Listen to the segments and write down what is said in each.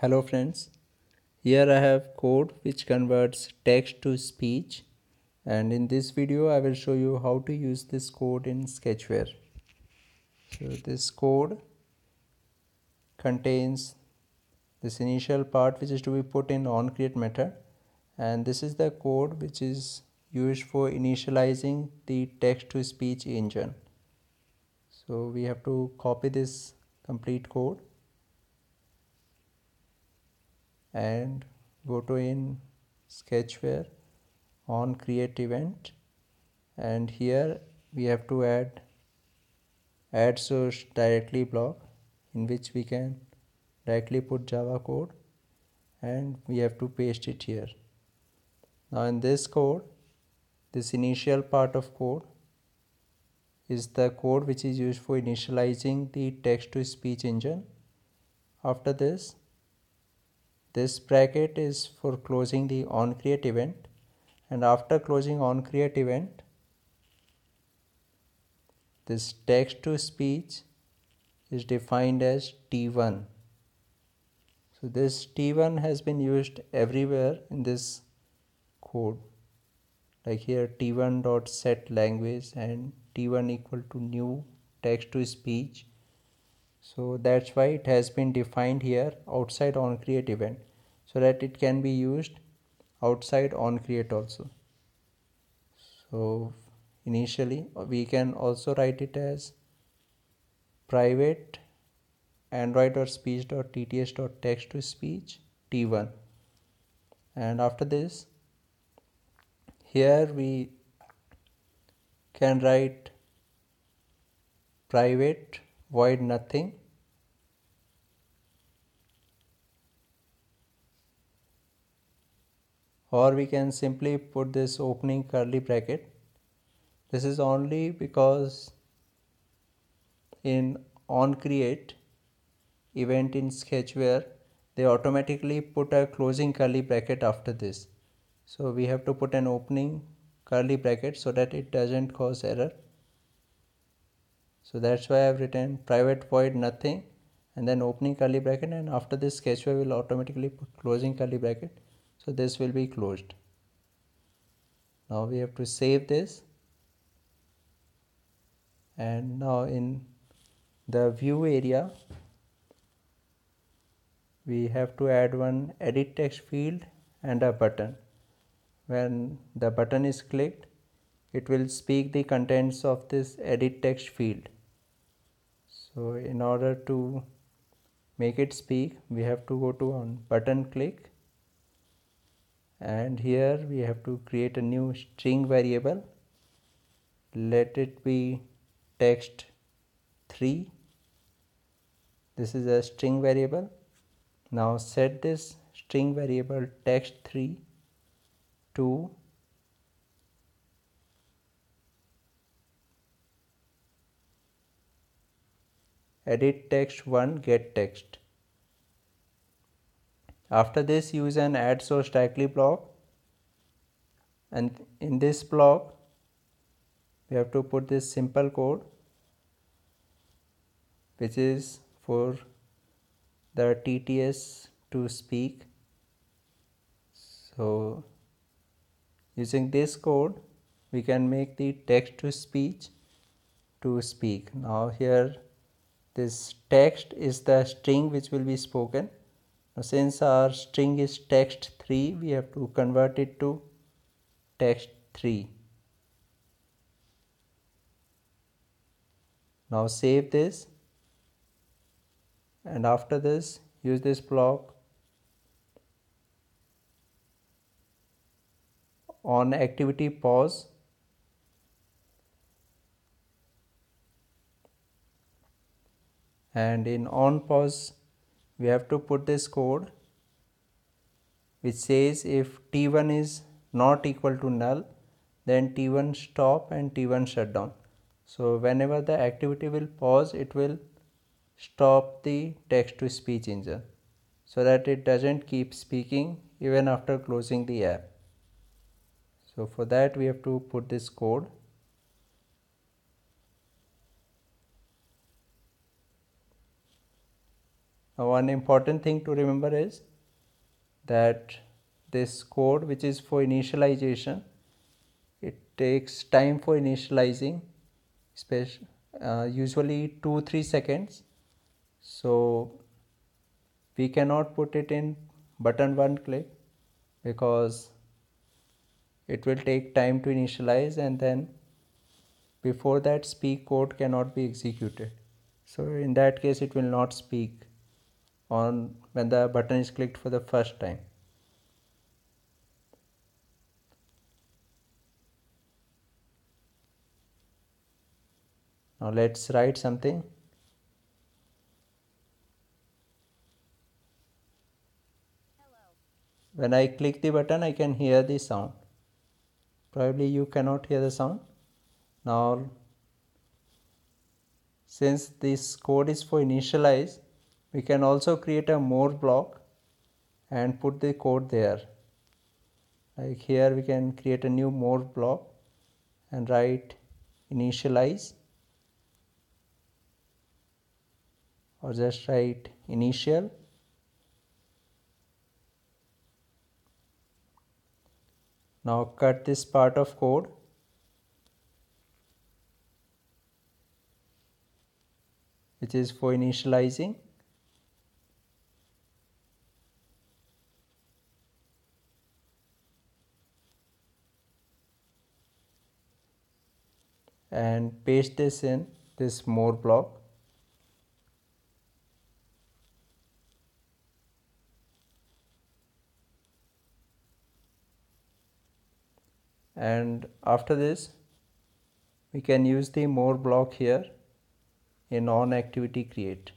Hello friends, here I have code which converts text to speech and in this video I will show you how to use this code in Sketchware. So this code contains this initial part which is to be put in onCreate method and this is the code which is used for initializing the text to speech engine. So we have to copy this complete code and go to in sketchware on create event. And here we have to add add source directly block in which we can directly put java code and we have to paste it here. Now in this code this initial part of code is the code which is used for initializing the text to speech engine. After this this bracket is for closing the onCreate event. And after closing onCreate event this text to speech is defined as T1. So this T1 has been used everywhere in this code. Like here T1 dot set language and T1 equal to new text to speech so that's why it has been defined here outside on create event so that it can be used outside on create also. So initially we can also write it as private android or speech dot tts dot text to speech t1 and after this here we can write private void nothing. Or we can simply put this opening curly bracket. This is only because in on create event in sketchware they automatically put a closing curly bracket after this. So we have to put an opening curly bracket so that it doesn't cause error so that's why I've written private void nothing and then opening curly bracket and after this sketchware will automatically put closing curly bracket. So this will be closed. Now we have to save this. And now in the view area we have to add one edit text field and a button. When the button is clicked it will speak the contents of this edit text field so in order to make it speak we have to go to on button click. And here we have to create a new string variable. Let it be text 3 this is a string variable. Now set this string variable text 3 to edit text 1 get text after this use an add source directly block and in this block we have to put this simple code which is for the TTS to speak. So using this code we can make the text to speech to speak. Now here this text is the string which will be spoken. Now since our string is text 3 we have to convert it to text 3 now save this. And after this use this block on activity pause and in on pause we have to put this code which says if t1 is not equal to null then t1 stop and t1 shut down. So whenever the activity will pause it will stop the text to speech engine so that it doesn't keep speaking even after closing the app. So for that we have to put this code now one important thing to remember is that this code which is for initialization it takes time for initializing especially uh, usually 2 3 seconds. So we cannot put it in button one click because it will take time to initialize and then before that speak code cannot be executed. So in that case it will not speak on when the button is clicked for the first time. Now let's write something. When I click the button I can hear the sound. Probably you cannot hear the sound. Now since this code is for initialize we can also create a more block and put the code there. Like here we can create a new more block and write initialize or just write initial. Now cut this part of code. Which is for initializing and paste this in this more block. And after this we can use the more block here in on activity create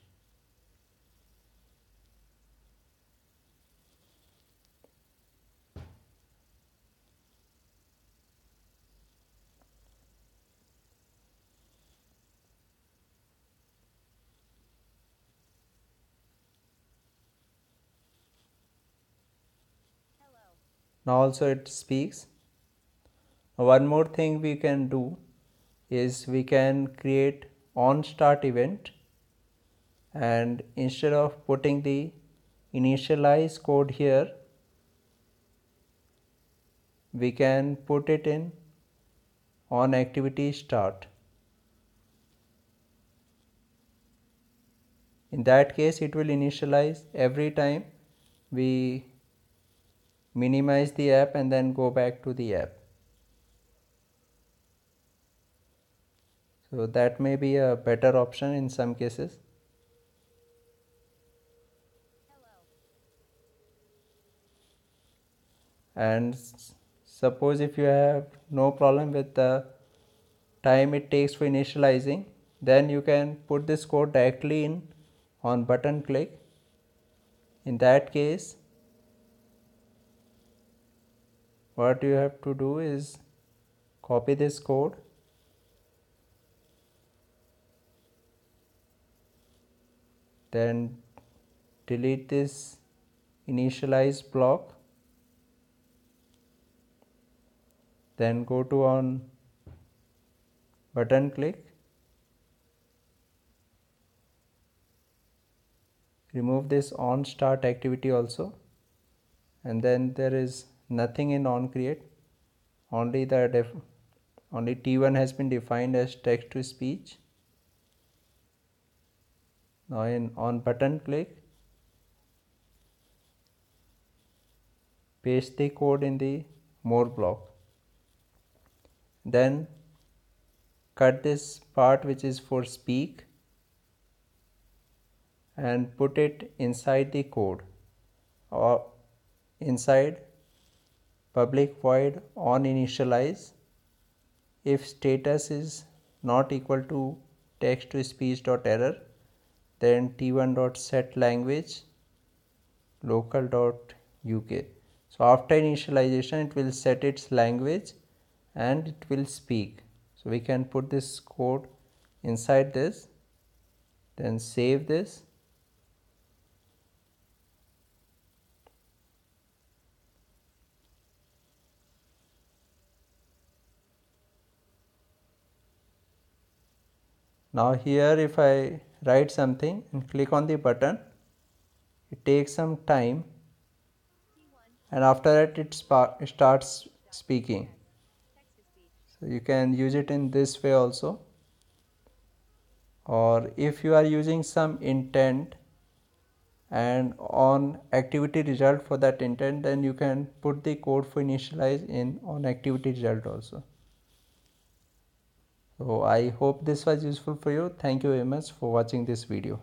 now also it speaks. One more thing we can do is we can create on start event and instead of putting the initialize code here we can put it in on activity start. In that case it will initialize every time we minimize the app and then go back to the app. So that may be a better option in some cases. And suppose if you have no problem with the time it takes for initializing then you can put this code directly in on button click. In that case what you have to do is copy this code. Then delete this initialize block. Then go to on button click. Remove this on start activity also. And then there is nothing in on create only the def only t1 has been defined as text to speech now in on button click paste the code in the more block. Then cut this part which is for speak and put it inside the code. Or inside public void on initialize if status is not equal to text to speech dot error then t1 dot set language Locale dot uk so after initialization it will set its language and it will speak. So we can put this code inside this then save this now here if I write something and click on the button it takes some time. And after that it starts speaking. So you can use it in this way also. Or if you are using some intent and on activity result for that intent then you can put the code for initialize in on activity result also so i hope this was useful for you. Thank you very much for watching this video